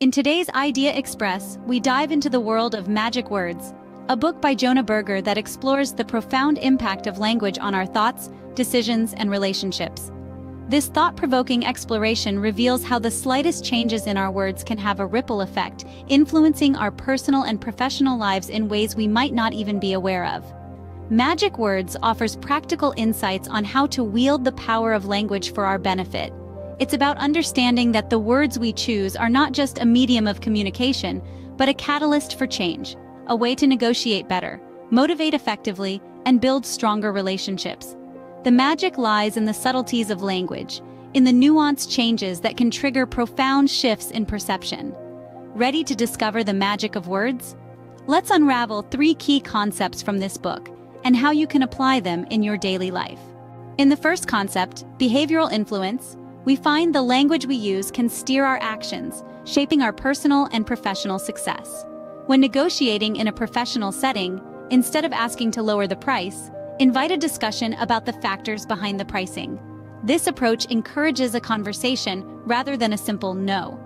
In today's Idea Express, we dive into the world of magic words, a book by Jonah Berger that explores the profound impact of language on our thoughts, decisions, and relationships. This thought-provoking exploration reveals how the slightest changes in our words can have a ripple effect, influencing our personal and professional lives in ways we might not even be aware of. Magic Words offers practical insights on how to wield the power of language for our benefit. It's about understanding that the words we choose are not just a medium of communication, but a catalyst for change, a way to negotiate better, motivate effectively, and build stronger relationships. The magic lies in the subtleties of language, in the nuanced changes that can trigger profound shifts in perception. Ready to discover the magic of words? Let's unravel three key concepts from this book and how you can apply them in your daily life. In the first concept, behavioral influence, we find the language we use can steer our actions, shaping our personal and professional success. When negotiating in a professional setting, instead of asking to lower the price, invite a discussion about the factors behind the pricing. This approach encourages a conversation rather than a simple no.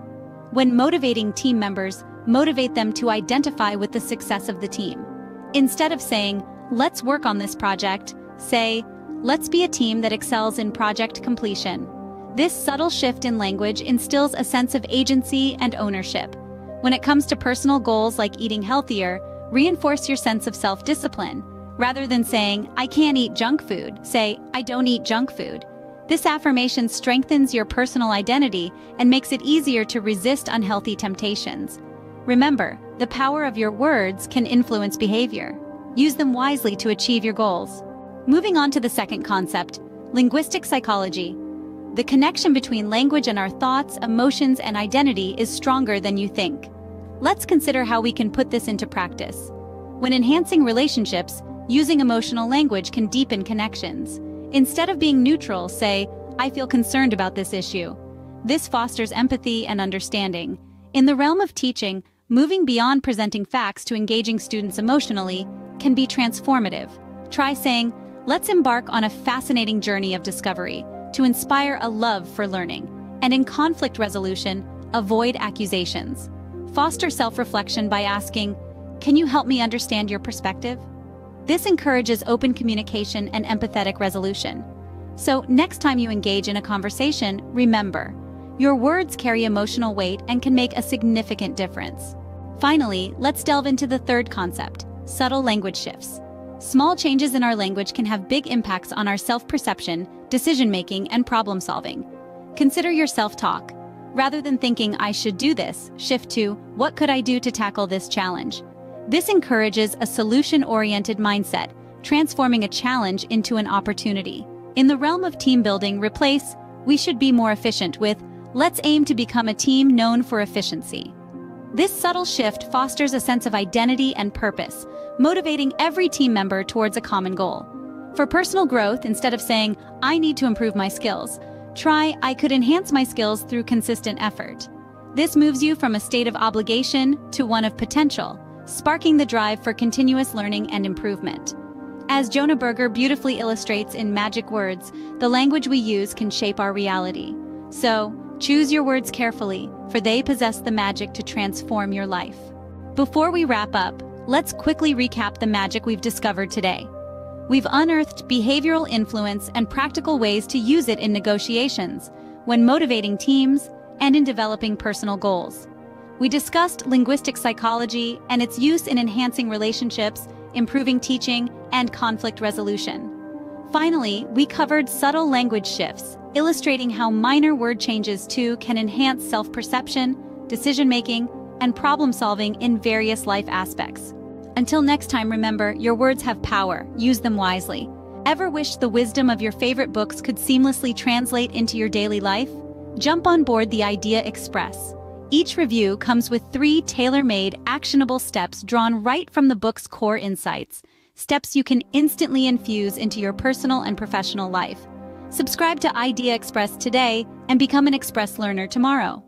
When motivating team members, motivate them to identify with the success of the team. Instead of saying, let's work on this project, say, let's be a team that excels in project completion. This subtle shift in language instills a sense of agency and ownership. When it comes to personal goals like eating healthier, reinforce your sense of self-discipline. Rather than saying, I can't eat junk food, say, I don't eat junk food. This affirmation strengthens your personal identity and makes it easier to resist unhealthy temptations. Remember, the power of your words can influence behavior. Use them wisely to achieve your goals. Moving on to the second concept, linguistic psychology. The connection between language and our thoughts, emotions, and identity is stronger than you think. Let's consider how we can put this into practice. When enhancing relationships, using emotional language can deepen connections. Instead of being neutral, say, I feel concerned about this issue. This fosters empathy and understanding. In the realm of teaching, moving beyond presenting facts to engaging students emotionally can be transformative. Try saying, let's embark on a fascinating journey of discovery to inspire a love for learning. And in conflict resolution, avoid accusations. Foster self-reflection by asking, can you help me understand your perspective? This encourages open communication and empathetic resolution. So next time you engage in a conversation, remember, your words carry emotional weight and can make a significant difference. Finally, let's delve into the third concept, subtle language shifts. Small changes in our language can have big impacts on our self-perception, decision-making, and problem-solving. Consider your self-talk. Rather than thinking, I should do this, shift to, what could I do to tackle this challenge? This encourages a solution-oriented mindset, transforming a challenge into an opportunity. In the realm of team building, replace, we should be more efficient with, let's aim to become a team known for efficiency. This subtle shift fosters a sense of identity and purpose, motivating every team member towards a common goal. For personal growth, instead of saying, I need to improve my skills, try, I could enhance my skills through consistent effort. This moves you from a state of obligation to one of potential, sparking the drive for continuous learning and improvement. As Jonah Berger beautifully illustrates in Magic Words, the language we use can shape our reality. So, Choose your words carefully, for they possess the magic to transform your life. Before we wrap up, let's quickly recap the magic we've discovered today. We've unearthed behavioral influence and practical ways to use it in negotiations, when motivating teams, and in developing personal goals. We discussed linguistic psychology and its use in enhancing relationships, improving teaching, and conflict resolution. Finally, we covered subtle language shifts, illustrating how minor word changes too can enhance self-perception, decision-making, and problem-solving in various life aspects. Until next time, remember, your words have power. Use them wisely. Ever wished the wisdom of your favorite books could seamlessly translate into your daily life? Jump on board the Idea Express. Each review comes with three tailor-made, actionable steps drawn right from the book's core insights, steps you can instantly infuse into your personal and professional life. Subscribe to Idea Express today and become an Express learner tomorrow.